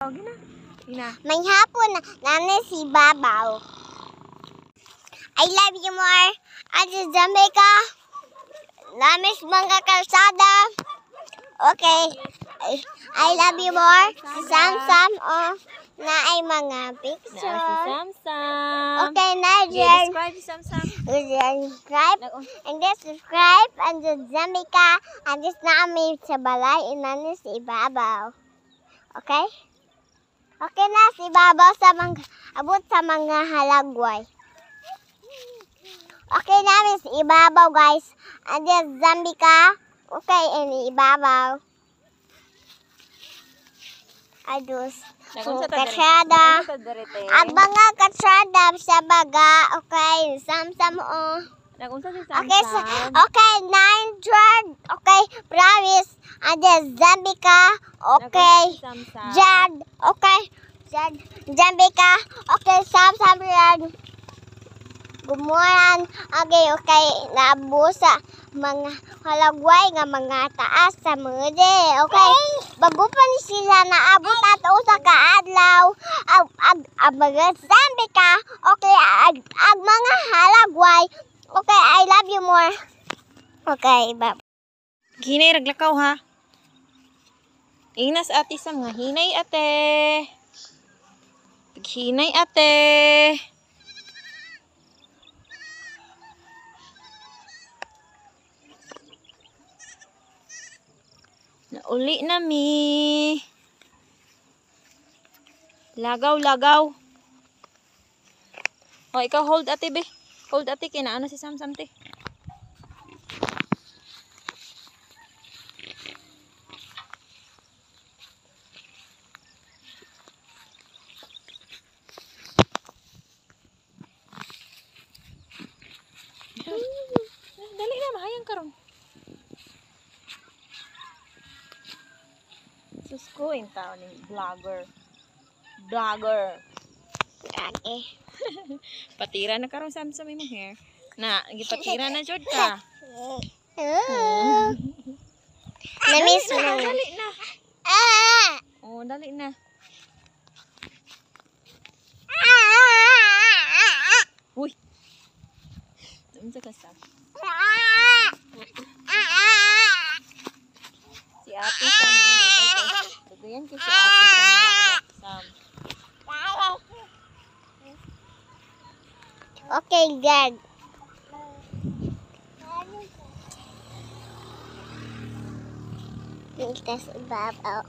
Oh, gina. Gina. May hapon na nana si Babaw. I love you more. Ate Jamaica. Namis mga kalsada. Okay. I, I love you more. Si Sam Sam. Oh, na ay mga Na si picture. Samsam. Okay, na Okay, describe si Samsam. Subscribe. Nag- And then subscribe. And then Jamaica. And this namin sa balay. Inani si Babaw. Okay? Okay na si Babaw sa mga abot sa mga halagway. Okay namin si Ibabaw guys. And then Zambika. Okay, and Ibabaw. Adus. Direte. At mga katsada sa baga. Okay, samsam o. Nagunsa si Okay, Samsam. okay, nine thread. Okay, promise. And then Zambika. Okay. Si Samsam. Jad. Okay. Jad. Zambika. Okay, sam sam yan. Gumuran. Okay, okay. Nabusa. Mga halagway nga mga taas sa mudi. Okay. Bago pa ni sila naabot at usa ka adlaw. Ag, ag, ag mga Zambika. Okay, ag, ag mga halagway. Okay, I love you more. Okay, bye. Hinay raglakaw ha. Ingnas ate sa mga hinay ate. Hinay ate. Nauli na mi. Lagaw, lagaw. O, ikaw hold ate be. Hold ate, kinaano si Samsam te. Dali na, mahayang karon. Sus ko, yung tao ni vlogger. Vlogger. Okay. Patira na karon sa sa imong hair. Na, gipatira na jud ka. Namiss mo na. dali na. Ah! Oh, dali na. Uy. Unsa ka sa? Si Ate Sam mo dito kay. Dugayan kay si Ate Sam. Sam. Okay, God. Ligtas ibabaw.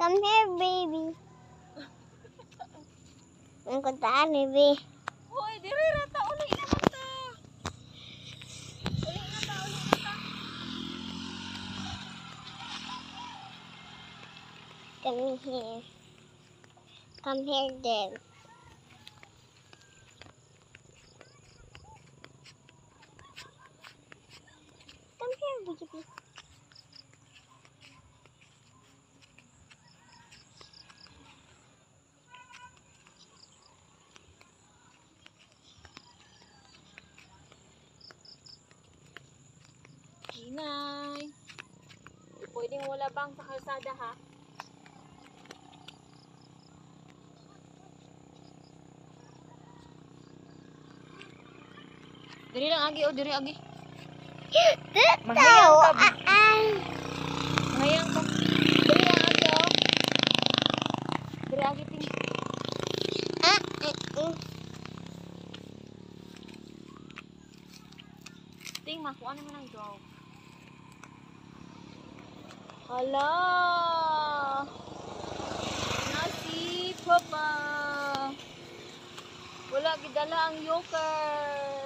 Come here, baby. Ang kuntaan, baby. Hoy, diri ra ta uli na man ta. Uli na ta, uli na ta. Come here. Come here, then. Come here, baby. Inay. Pwedeng wala bang sa kalsada ha? Diri lang agi o diri agi. Mahayang ka. Ah, ah. Mahayang ka. Diri lang agi o. Diri agi ting. Ah, ah. Ting makuha naman ang dog. Hala! Nasi Papa! Wala gidala ang yogurt.